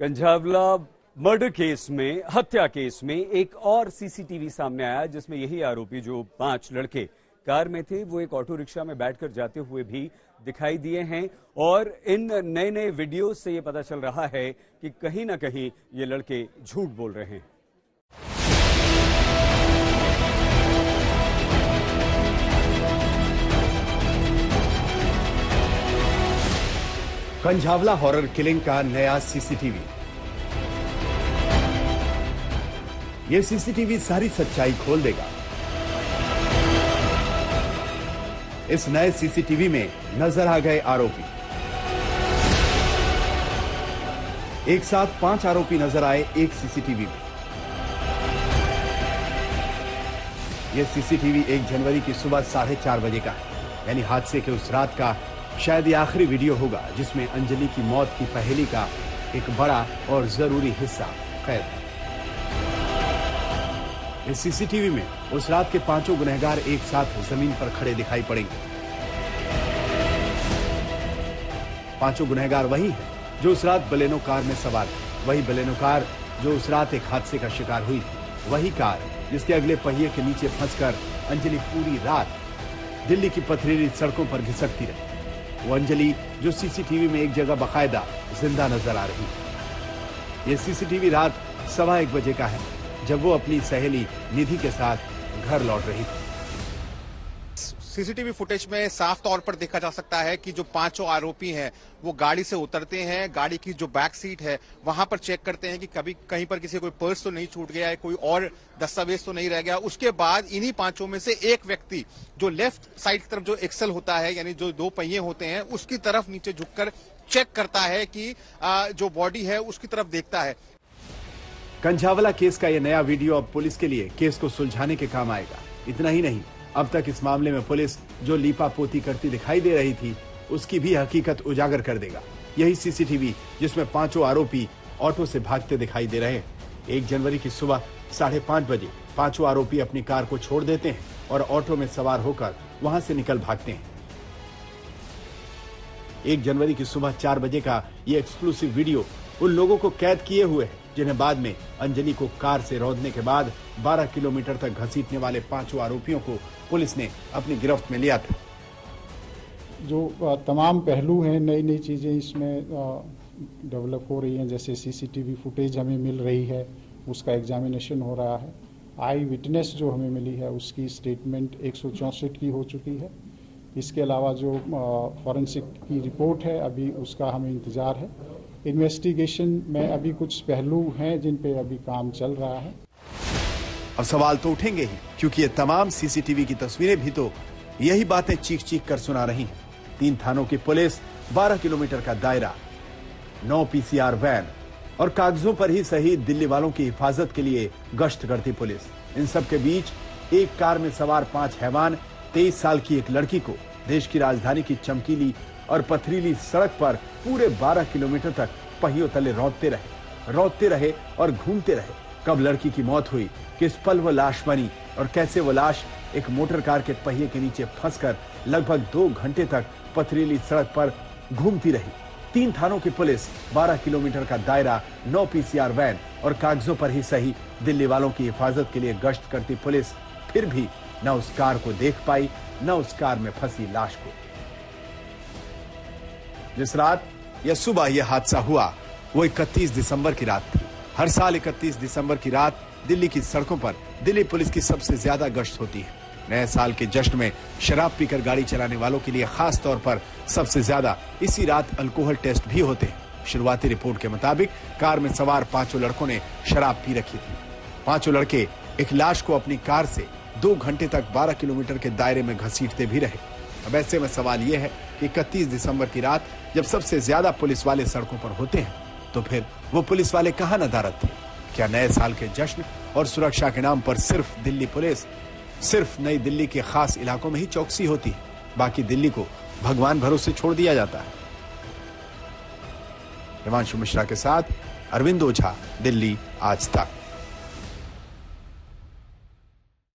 Kanjhawala murder case में, हत्या case में एक और सीसीटीवी सामने आया, जिसमें यही आरोपी जो पाँच लड़के कार में थे, वो एक ऑटो रिक्शा में बैठकर जाते हुए भी दिखाई दिए हैं। और इन नए नए वीडियो से ये पता चल रहा है कि कहीं ना कहीं ये लड़के झूठ बोल रहे हैं। कंझावला हॉरर किलिंग का नया सीसीटीवी ये सीसीटीवी सारी सच्चाई खोल देगा। इस नए सीसीटीवी में नज़र आ गए आरोपी। एक साथ पाँच आरोपी नज़र आए एक सीसीटीवी में। यह सीसीटीवी एक जनवरी की सुबह साढ़े चार बजे का है। यानी हादसे के उस रात का शायद ये आखिरी वीडियो होगा, जिसमें अंजलि की मौत की पहेली का एक बड़ा और ज़रूरी हिस्सा कैद है। इस सीसीटीवी में उस रात के पाँचों गुनहगार एक साथ ज़मीन पर खड़े दिखाई पड़ेंगे। पाँचों गुनहगार वही है जो उस रात बलेनो कार में सवार थे। वही बलेनो कार जो उस रात एक हादसे का शिकार हुई थी। वही कार जिसके अगले पहिए के नीचे फंसकर अंजलि पूरी रात दिल्ली की पथरीली सड़कों पर घिसकती रही। वो अंजलि जो सीसीटीवी में एक जगह बाकायदा ज़िंदा नज़र आ रही। ये सीसीटीवी रात सवा एक बजे का है, जब वो अपनी सहेली निधि के साथ घर लौट रही थी। सीसीटीवी फुटेज में साफ़ तौर पर देखा जा सकता है कि जो पाँचों आरोपी हैं, वो गाड़ी से उतरते हैं, गाड़ी की जो बैक सीट है, वहाँ पर चेक करते हैं कि कभी कहीं पर किसी कोई पर्स तो नहीं छूट गया है, कोई और दस्तावेज़ तो नहीं रह गया। उसके बाद इन्हीं पाँचों में से एक व्यक्ति जो लेफ़्ट साइड की तरफ़ जो एक्सल होता है, यानी जो दो पहिए होते हैं, उसकी तरफ़ नीचे झुककर चेक करता है कि जो बॉडी है, उसकी तरफ़ देखता है। कंझावला केस का यह नया वीडियो अब पुलिस के लिए केस को सुलझाने के काम आएगा। इतना ही नहीं। अब तक इस मामले में पुलिस जो लीपा पोती करती दिखाई दे रही थी, उसकी भी हकीकत उजागर कर देगा। यही सीसीटीवी जिसमें पाँचों आरोपी ऑटो से भागते दिखाई दे रहे हैं। एक जनवरी की सुबह साढ़े पाँच बजे पाँचों आरोपी अपनी कार को छोड़ देते हैं और ऑटो में सवार होकर वहाँ से निकल भागते हैं। एक जनवरी की सुबह चार बजे का ये एक्सक्लूसिव वीडियो उन लोगों को कैद किए हुए है, जिन्हें बाद में अंजलि को कार से रोधने के बाद 12 किलोमीटर तक घसीटने वाले पाँचों आरोपियों को पुलिस ने अपनी गिरफ्त में लिया था। जो तमाम पहलू हैं नई नई चीज़ें इसमें डेवलप हो रही हैं, जैसे सीसीटीवी फुटेज हमें मिल रही है, उसका एग्जामिनेशन हो रहा है। आई विटनेस जो हमें मिली है, उसकी स्टेटमेंट एक सौ चौंसठ की हो चुकी है। इसके अलावा जो फॉरेंसिक की रिपोर्ट है, अभी उसका हमें इंतज़ार है। इन्वेस्टिगेशन में अभी कुछ पहलू हैं जिन पे अभी काम चल रहा है। अब सवाल तो उठेंगे ही, क्योंकि ये तमाम सीसीटीवी की तस्वीरें भी तो यही बातें चीख चीख कर सुना रही हैं। तीन थानों की पुलिस 12 किलोमीटर का दायरा, नौ पीसीआर वैन और कागजों पर ही सही दिल्ली वालों की हिफाजत के लिए गश्त करती पुलिस। इन सब के बीच एक कार में सवार पाँच हैवान, तेईस साल की एक लड़की को देश की राजधानी की चमकीली और पथरीली सड़क पर पूरे 12 किलोमीटर तक पहियों तले रौदते रहे रौदते रहे और घूमते रहे। कब लड़की की मौत हुई, किस पल वो लाश बनी और कैसे वो लाश एक मोटर कार के पहिए के नीचे फंसकर लगभग दो घंटे तक पथरीली सड़क पर घूमती रही। तीन थानों की पुलिस 12 किलोमीटर का दायरा, नौ पीसीआर वैन और कागजों पर ही सही दिल्ली वालों की हिफाजत के लिए गश्त करती पुलिस फिर भी न उस कार को देख पाई, न उस कार में फंसी लाश को। जिस रात या सुबह यह हादसा हुआ, वो इकतीस दिसंबर की रात थी। हर साल 31 दिसंबर की रात दिल्ली की सड़कों पर दिल्ली पुलिस की सबसे ज़्यादा गश्त होती है। नए साल के जश्न में शराब पीकर गाड़ी चलाने वालों के लिए खास तौर पर सबसे ज़्यादा इसी रात अल्कोहल टेस्ट भी होते हैं। शुरुआती रिपोर्ट के मुताबिक कार में सवार पाँचों लड़कों ने शराब पी रखी थी। पाँचों लड़के एक लाश को अपनी कार से दो घंटे तक 12 किलोमीटर के दायरे में घसीटते भी रहे। अब ऐसे में सवाल यह है कि इकतीस दिसंबर की रात जब सबसे ज़्यादा पुलिस वाले सड़कों पर होते हैं तो फिर वो पुलिस वाले कहाँ नदारत थे? क्या नए साल के जश्न और सुरक्षा के नाम पर सिर्फ़ दिल्ली पुलिस, सिर्फ़ नई दिल्ली के खास इलाकों में ही चौकसी होती है? बाकी दिल्ली को भगवान भरोसे छोड़ दिया जाता है। हिमांशु मिश्रा के साथ अरविंद ओझा, दिल्ली, आज तक।